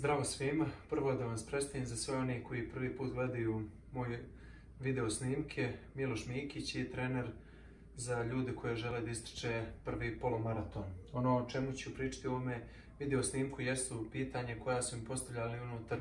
Zdravo svima, prvo da vas predstavim za sve one koji prvi put gledaju moje video snimke. Miloš Mikić je trener za ljude koje žele da istriče prvi polomaraton. Ono o čemu ću pričati u ovome video snimku jesu pitanje koja su mi postavljali unutar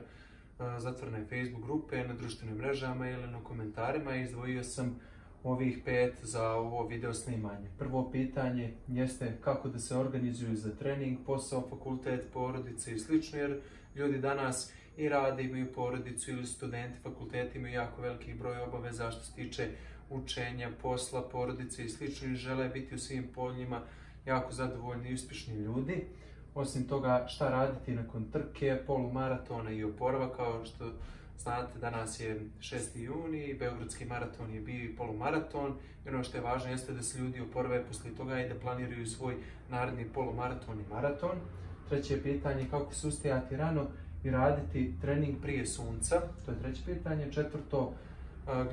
zatvorene Facebook grupe, na društvenim mrežama ili na komentarima i izdvojio sam ovih pet za ovo video snimanje. Prvo pitanje jeste kako da se organizuju za trening, posao, fakultet, porodice i slično, jer ljudi danas i rade, imaju porodicu ili studenti, fakulteti imaju jako veliki broj obaveza što se tiče učenja, posla, porodice i slično i žele biti u svim poljima jako zadovoljni i uspješni ljudi. Osim toga šta raditi nakon trke, polumaratona i oporava kao što Znate, danas je 6. juni, Beogradski maraton je bio i polumaraton i ono što je važno jeste da se ljudi oporve posle toga i da planiraju svoj naredni polumaraton i maraton. Treće pitanje kako se ustajati rano i raditi trening prije sunca, to je treće pitanje. Četvrto,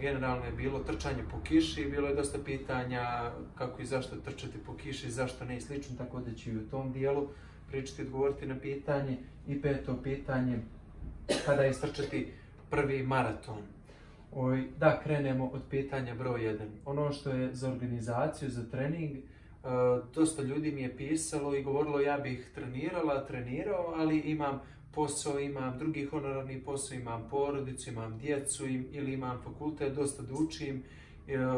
generalno je bilo trčanje po kiši, bilo je dosta pitanja kako i zašto trčati po kiši, zašto ne i slično, tako da ću i u tom dijelu pričati, odgovoriti na pitanje. I peto pitanje, kada istrčati prvi maraton. Da krenemo od pitanja broj 1. Ono što je za organizaciju, za trening, dosta ljudi mi je pisalo i govorilo ja bih trenirala, trenirao, ali imam posao, imam drugi honorarni posao, imam porodicu, imam djecu ili imam fakultet, dosta da učim,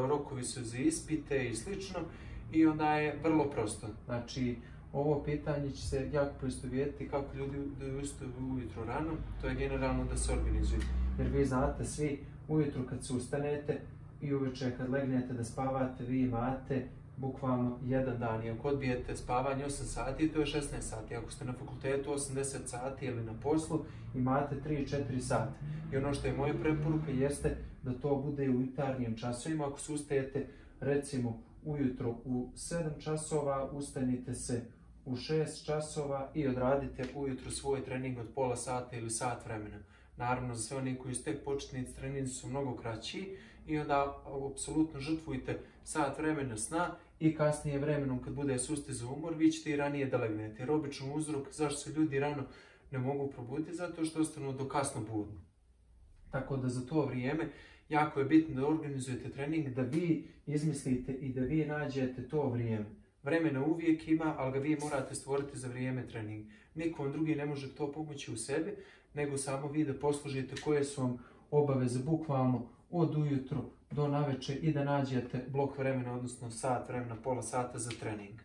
rokovi su za ispite i slično. I onda je vrlo prosto. Znači, ovo pitanje će se jako proistovjetiti kako ljudi ustaju ujutro rano, to je generalno da se organizuju. Jer vi znate svi, ujutro kad se ustanete i uveče kad legnete da spavate, vi imate bukvalno jedan dan. I ako odbijete spavanje 8 sati, to je 16 sati. Ako ste na fakultetu 80 sati ili na poslu, imate 3-4 sata. I ono što je moja preporuka jeste da to bude u jutarnjim časovima. Ako se ustajete recimo ujutro u 7 časova, ustanite se u 6 časova i odradite ujutro svoj trening od pola sata ili sat vremena. Naravno, za sve oni koji su tek početnici, treninzi su mnogo kraći i onda apsolutno žrtvujte sat vremena sna i kasnije vremenom kad bude suste za umor, vi ćete i ranije da legnete. Jer obično uzrok zašto se ljudi rano ne mogu probuditi, zato što ostanu do kasno budni. Tako da za to vrijeme jako je bitno da organizujete trening, da vi izmislite i da vi nađete to vrijeme. Vremena uvijek ima, ali ga vi morate stvoriti za vrijeme treninga. Niko vam drugi ne može to pomoći u sebi, nego samo vi da poslužite koje su vam obaveze bukvalno od ujutru do naveče i da nađete blok vremena, odnosno sat vremena, pola sata za trening.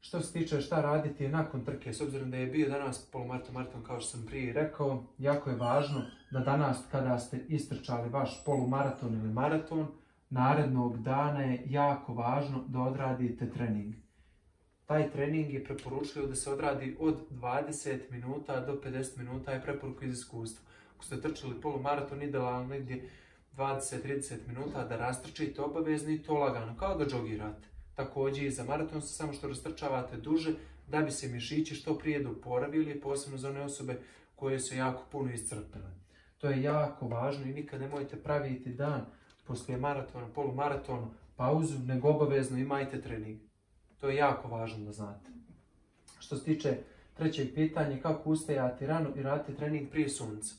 Što se tiče šta raditi nakon trke, s obzirom da je bio danas polumaraton maraton kao što sam prije rekao, jako je važno da danas kada ste istrčali vaš polumaraton ili maraton, narednog dana je jako važno da odradite trening. Taj trening je preporučio da se odradi od 20 minuta do 50 minuta, je preporuka iz iskustva. Ako ste trčali polumaraton, idealno negdje 20-30 minuta da rastrčite obavezni to lagano, kao da džogirate. Također i za maraton se samo što rastrčavate duže da bi se mišići što prije oporavili, posebno za one osobe koje su jako puno iscrpile. To je jako važno i nikad nemojte praviti dan poslije maratona, polumaratona, pauzu, nego obavezno imajte trening. To je jako važno da znate. Što se tiče trećeg pitanja, kako ustajati rano i raditi trening prije sunca.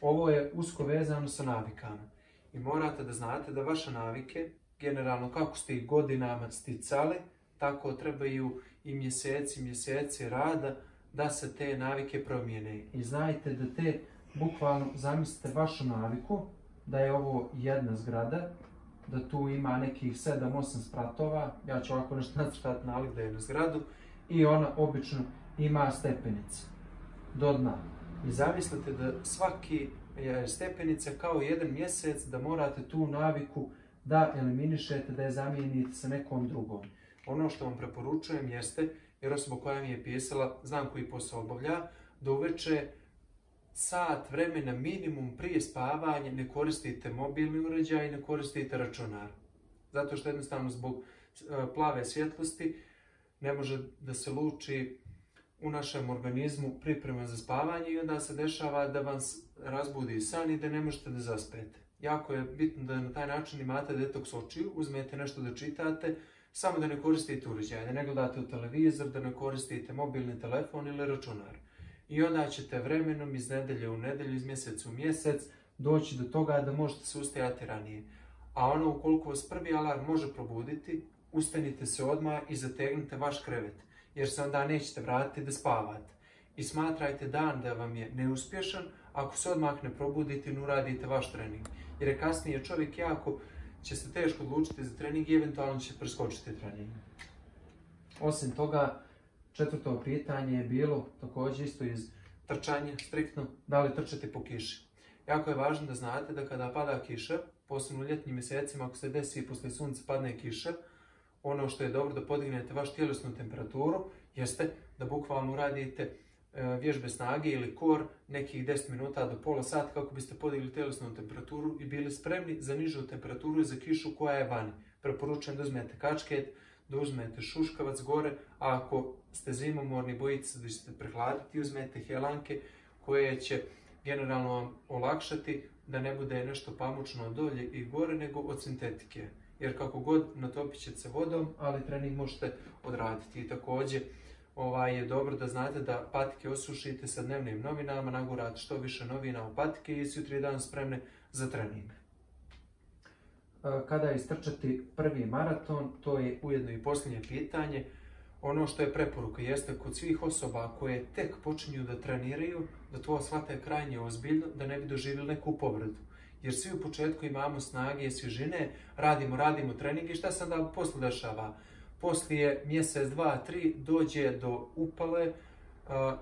Ovo je usko vezano sa navikama. I morate da znate da vaše navike, generalno kako ste ih godinama sticali, tako trebaju i mjeseci, mjeseci rada da se te navike promijene. I znajte da te, bukvalno zamislite vašu naviku, da je ovo jedna zgrada, da tu ima nekih 7-8 spratova, ja ću ovako nešto nacrtati nalik da je na zgradu, i ona obično ima stepenice do dna. I zamislite da svaki stepenice kao jedan mjesec da morate tu naviku da eliminišete, da je zamijenite sa nekom drugom. Ono što vam preporučujem jeste, jer osoba koja mi je pisala, znam koji posao obavlja, da uveče sat vremena minimum prije spavanja ne koristite mobilni uređaj i ne koristite računar. Zato što jednostavno zbog e, plave svjetlosti ne može da se luči u našem organizmu priprema za spavanje i onda se dešava da vam razbudi san i da ne možete da zaspete. Jako je bitno da na taj način imate detoks očiju, uzmete nešto da čitate, samo da ne koristite uređaj, da ne gledate u televizor, da ne koristite mobilni telefon ili računar. I onda ćete vremenom iz nedelje u nedelju, iz mjeseca u mjesec doći do toga da možete se ustajati ranije. A ono ukoliko vas prvi alarm može probuditi, ustanite se odmah i zategnite vaš krevet, jer se onda nećete vratiti da spavate. I smatrajte dan da vam je neuspješan ako se odmah ne probudite i ne uradite vaš trening. Jer je kasnije čovjek jako će se teško odlučiti za trening i eventualno će preskočiti trening. Osim toga, četvrto pitanje je bilo također isto iz trčanja, striktno, da li trčati po kiši. Jako je važno da znate da kada pada kiša, posebno u ljetnim mjesecima, ako se desi i poslije sunca padne kiša, ono što je dobro da podignete vašu tjelesnu temperaturu jeste da bukvalno radite e, vježbe snage ili kor nekih 10 minuta do pola sata kako biste podigli tjelesnu temperaturu i bili spremni za nižu temperaturu i za kišu koja je vani. Preporučujem da uzmete kačket, da uzmete šuškavac gore, a ako ste zimomorni bojite se da ćete prehladiti, uzmete helanke koje će generalno vam olakšati da ne bude nešto pamučno dolje i gore nego od sintetike. Jer kako god natopit ćete se vodom, ali trening možete odraditi. I također ovaj, je dobro da znate da patike osušite sa dnevnim novinama, nagurate što više novina u patike i svi tri spremne za trening. Kada istrčati prvi maraton, to je ujedno i posljednje pitanje. Ono što je preporuka jeste kod svih osoba koje tek počinju da treniraju, da to shvate krajnje ozbiljno, da ne bi doživjeli neku povredu. Jer svi u početku imamo snage svježine, radimo, radimo trening i šta se onda posle dešava? Poslije mjesec, dva, tri dođe do upale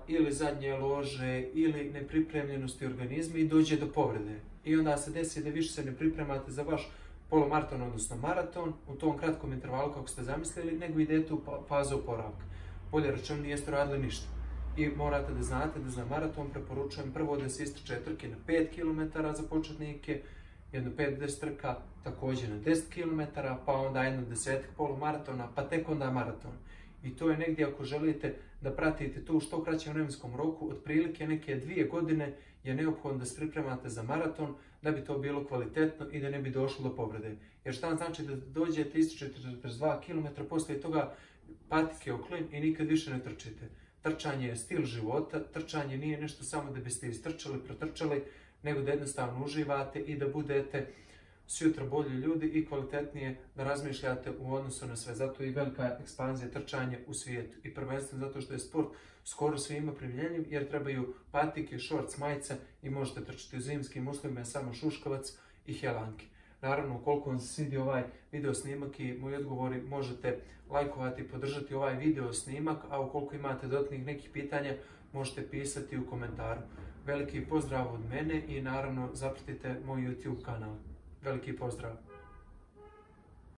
ili zadnje lože ili nepripremljenosti organizma i dođe do povrede. I onda se desi da više se ne pripremate za vaš polomaraton, odnosno maraton, u tom kratkom intervalu kako ste zamislili, nego idete u pa, fazu oporavka. Bolje rečeno, nijeste radili ništa. I morate da znate da za maraton preporučujem prvo da se istrče trke na 5 km za početnike, jedno 5-10 trka također na 10 km, pa onda jedno desetak polumaratona, pa tek onda maraton. I to je negdje ako želite da pratite to u što kraćem vremenskom roku, otprilike neke dvije godine je neophodno da se pripremate za maraton da bi to bilo kvalitetno i da ne bi došlo do povrede. Jer šta znači da dođete isto 42 km, poslije toga patike oklin i nikad više ne trčite. Trčanje je stil života, trčanje nije nešto samo da biste istrčali, protrčali, nego da jednostavno uživate i da budete sutra bolji ljudi i kvalitetnije da razmišljate u odnosu na sve. Zato i velika ekspanzija trčanja u svijetu. I prvenstveno zato što je sport skoro svima primjenjiv jer trebaju patike, šorc, majice i možete trčati u zimskim uslovima samo šuškovac i helanke. Naravno, ukoliko vam se svidio ovaj video snimak i moji odgovori, možete lajkovati i podržati ovaj video snimak, a ukoliko imate dodatnih nekih pitanja, možete pisati u komentaru. Veliki pozdrav od mene i naravno zapratite moj YouTube kanal. Veliki pozdrav!